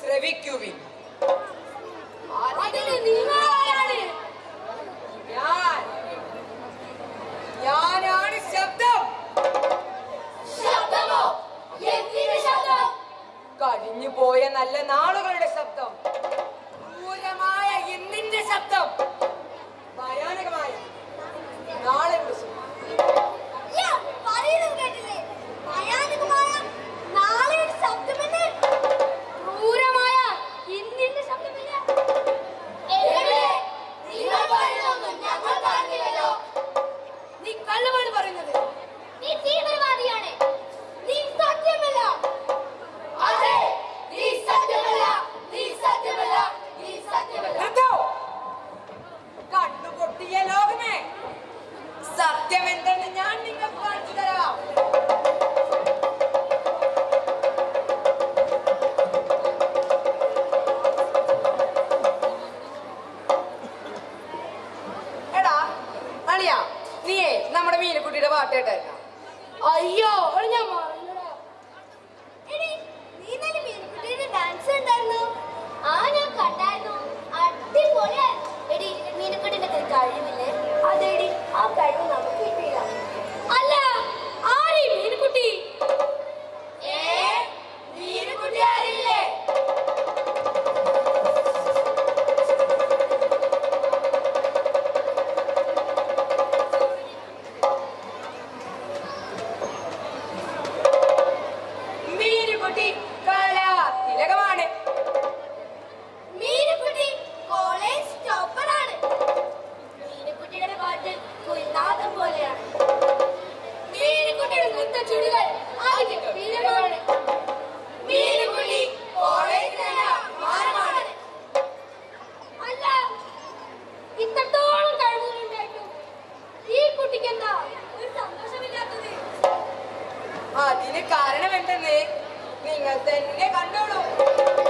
ശ്രവിക്കുവിൻ. ഞാൻ. ഞാനാണ് ശബ്ദം. ശബ്ദമോ? ശബ്ദം? കഴിഞ്ഞു പോയ നല്ല നാളുകളുടെ ശബ്ദം. ക്രൂരമായ ഇന്നിന്റെ ശബ്ദം. ഭയാനകമായ. നാളെ കാരണം എന്തെന്ന് നിങ്ങൾ തന്നെ കണ്ടോളൂ.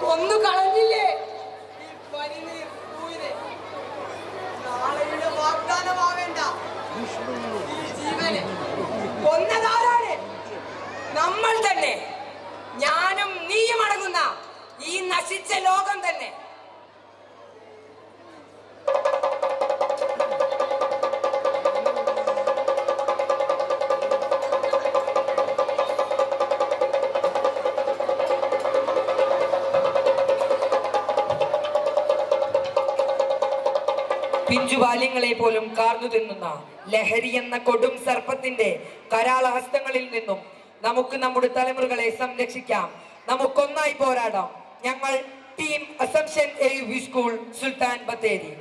കൊന്നു കളഞ്ഞില്ലേ? നാളെയുടെ വാഗ്ദാനമാവേണ്ട. ഈ ജീവന് കൊന്നതാരാണ്? നമ്മൾ തന്നെ. ഞാനും നീയും അടങ്ങുന്ന ഈ നശിച്ച ലോകം തന്നെ. പിഞ്ചുബാല്യങ്ങളെ പോലും കാർന്നു തിന്നുന്ന ലഹരി എന്ന കൊടും സർപ്പത്തിന്റെ കരാളഹസ്തങ്ങളിൽ നിന്നും നമുക്ക് നമ്മുടെ തലമുറകളെ സംരക്ഷിക്കാം. നമുക്കൊന്നായി പോരാടാം. ഞങ്ങൾ team Assumption A U school Sultan Bathery.